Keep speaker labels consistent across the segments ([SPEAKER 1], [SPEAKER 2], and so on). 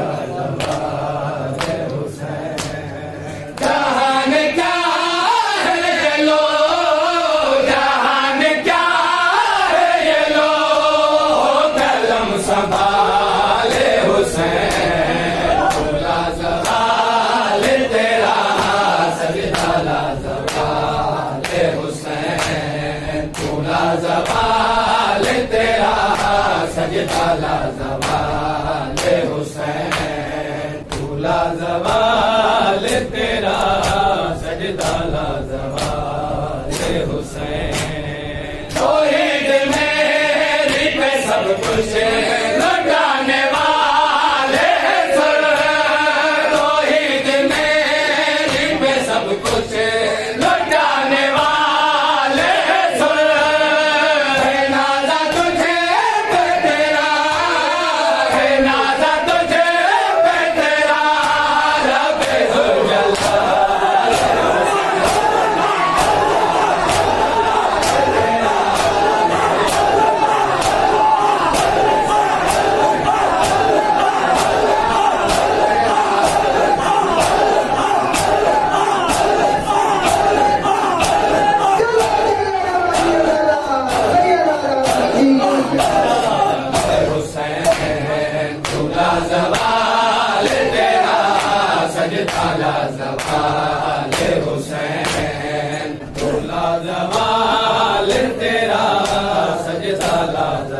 [SPEAKER 1] Allah, you. तेरा जवाल तेरा ते सजा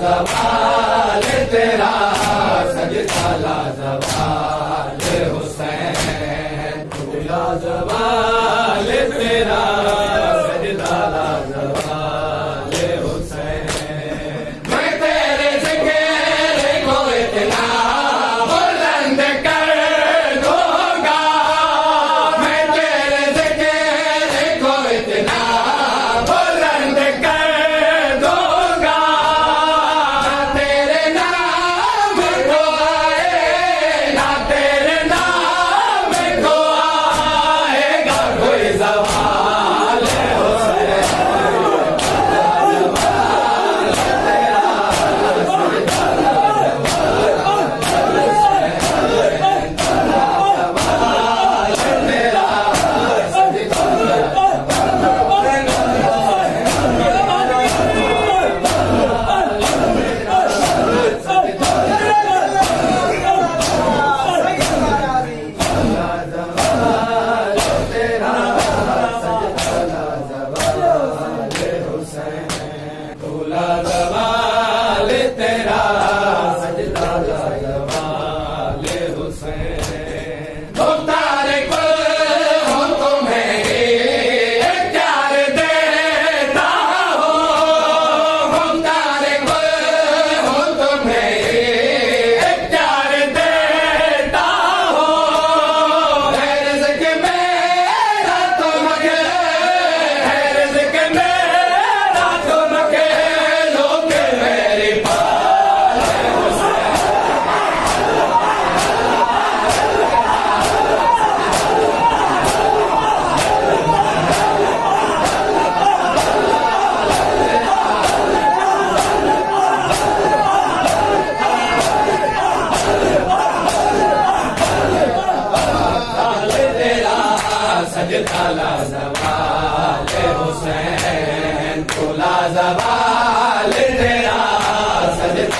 [SPEAKER 1] زوال تیرا سجتا لا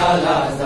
[SPEAKER 1] ala